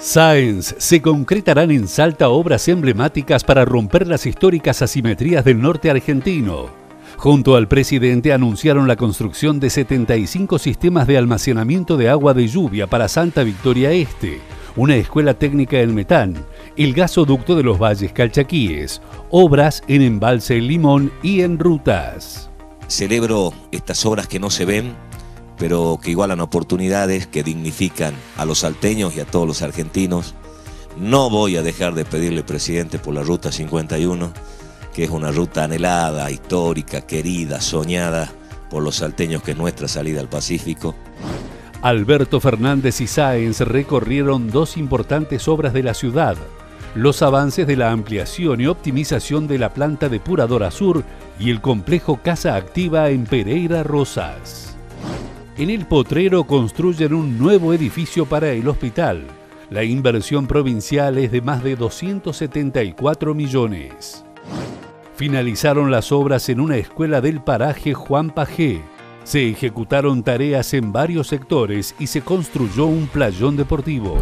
Sáenz se concretarán en Salta obras emblemáticas para romper las históricas asimetrías del norte argentino. Junto al presidente anunciaron la construcción de 75 sistemas de almacenamiento de agua de lluvia para Santa Victoria Este, una escuela técnica en Metán, el gasoducto de los valles calchaquíes, obras en Embalse Limón y en rutas. Celebro estas obras que no se ven pero que igualan oportunidades, que dignifican a los salteños y a todos los argentinos. No voy a dejar de pedirle, presidente, por la Ruta 51, que es una ruta anhelada, histórica, querida, soñada por los salteños, que es nuestra salida al Pacífico. Alberto Fernández y Sáenz recorrieron dos importantes obras de la ciudad, los avances de la ampliación y optimización de la planta depuradora sur y el complejo Casa Activa en Pereira Rosas. En el Potrero construyen un nuevo edificio para el hospital. La inversión provincial es de más de 274 millones. Finalizaron las obras en una escuela del paraje Juan Pajé. Se ejecutaron tareas en varios sectores y se construyó un playón deportivo.